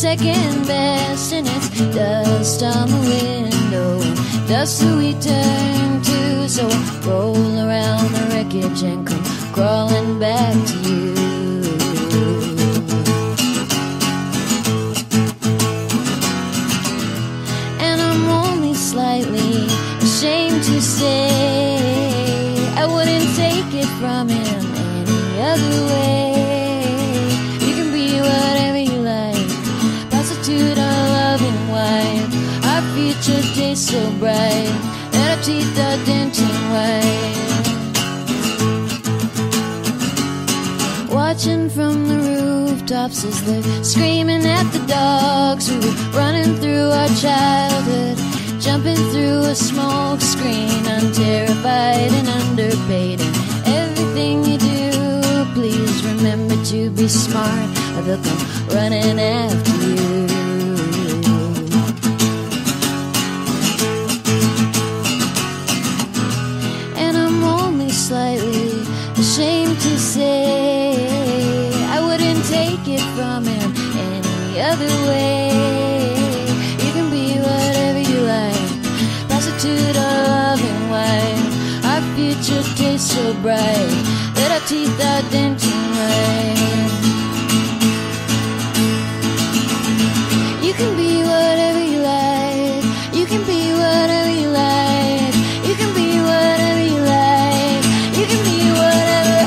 second best And it's dust on the window, dust we turn to So I roll around the wreckage and come crawling back to you to say I wouldn't take it from him any other way. You can be whatever you like, prostitute or loving wife. Our future tastes so bright that our teeth are denting white. Watching from the rooftops as they're screaming at the dogs who were running through our childhood, jumping through a screen. I'm terrified and underpaid, and everything you do, please remember to be smart, or they'll come running after you. and I'm only slightly ashamed to say I wouldn't take it from him any other way. So bright that our teeth are denting white. You can be whatever you like. You can be whatever you like. You can be whatever you like. You can be whatever.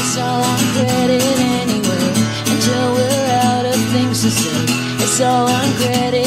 It's all on credit anyway. Until we're out of things to say. It's all on credit